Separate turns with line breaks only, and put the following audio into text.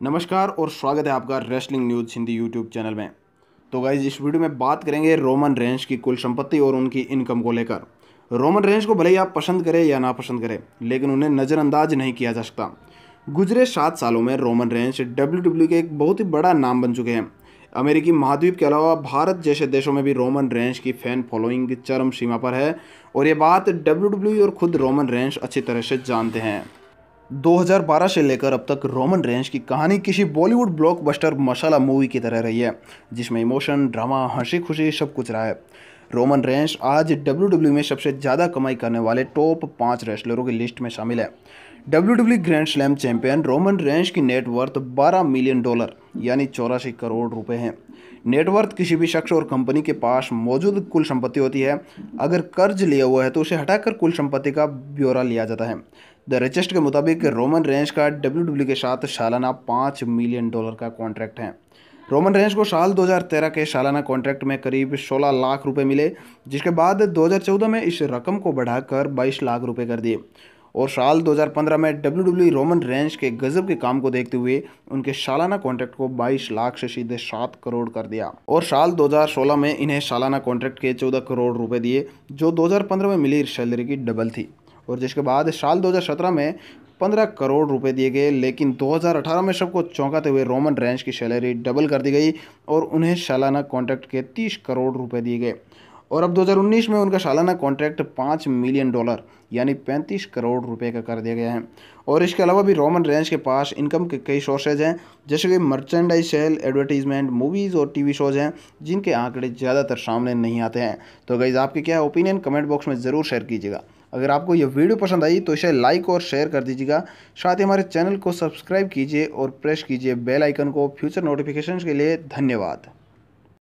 नमस्कार और स्वागत है आपका wrestling news Hindi YouTube channel में। तो गाइज़ इस वीडियो में बात करेंगे रोमन रेंज की कुल संपत्ति और उनकी इनकम को लेकर। रोमन रेंज को भले ही आप पसंद करें या ना पसंद करें, लेकिन उन्हें नज़रअंदाज नहीं किया जा सकता। गुजरे सात सालों में रोमन रेंज डब्ल्यू के एक बहुत ही बड़ा नाम बन चुके हैं। अमेरिकी महाद्वीप के अलावा भारत जैसे देशों में भी रोमन रेंज की फ़ैन फॉलोइंग चरम सीमा पर है, और ये बात डब्ल्यू और खुद रोमन रेंज अच्छी तरह से जानते हैं। 2012 से लेकर अब तक रोमन रेंज की कहानी किसी बॉलीवुड ब्लॉकबस्टर मसाला मूवी की तरह रही है, जिसमें इमोशन ड्रामा हँसी खुशी सब कुछ रहा है। रोमन रेंज आज डब्ल्यू में सबसे ज़्यादा कमाई करने वाले टॉप पाँच रेसलरों की लिस्ट में शामिल है। W W grand slam champion Roman Reigns की नेटवर्थ 12 मिलियन डॉलर यानी चौरासी करोड़ रुपए हैं। नेटवर्थ किसी भी शख्स और कंपनी के पास मौजूद कुल संपत्ति होती है। अगर कर्ज लिया हुआ है तो उसे हटाकर कुल संपत्ति का ब्यौरा लिया जाता है। द रिचेस्ट के मुताबिक रोमन रेंज का डब्ल्यू के साथ सालाना पाँच मिलियन डॉलर का कॉन्ट्रैक्ट है। रोमन रेंज को साल 2013 के सालाना कॉन्ट्रैक्ट में करीब 16 लाख रुपए मिले, जिसके बाद 2014 में इस रकम को बढ़ाकर 22 लाख रुपए कर दिए। और साल 2015 में डब्ल्यू रोमन रेंज के गजब के काम को देखते हुए उनके सालाना कॉन्ट्रैक्ट को 22 लाख से सीधे 7 करोड़ कर दिया। और साल 2016 में इन्हें सालाना कॉन्ट्रैक्ट के 14 करोड़ रुपए दिए, जो 2015 में मिली सैलरी की डबल थी। और जिसके बाद साल 2017 में 15 करोड़ रुपए दिए गए, लेकिन 2018 में सबको चौंकाते हुए रोमन रेंज की सैलरी डबल कर दी गई और उन्हें सालाना कॉन्ट्रैक्ट के 30 करोड़ रुपए दिए गए। और अब 2019 में उनका सालाना कॉन्ट्रैक्ट पाँच मिलियन डॉलर, यानी 35 करोड़ रुपए का कर दिया गया है। और इसके अलावा भी रोमन रेंज के पास इनकम के कई सोर्सेज हैं, जैसे कि मर्चेंडाइज सेल एडवर्टीजमेंट मूवीज़ और टीवी शोज़ हैं, जिनके आंकड़े ज़्यादातर सामने नहीं आते हैं। तो गईज़ आपके क्या ओपिनियन कमेंट बॉक्स में ज़रूर शेयर कीजिएगा। अगर आपको यह वीडियो पसंद आई तो इसे लाइक और शेयर कर दीजिएगा। साथ ही हमारे चैनल को सब्सक्राइब कीजिए और प्रेस कीजिए बेल आइकन को। फ्यूचर नोटिफिकेशन के लिए धन्यवाद।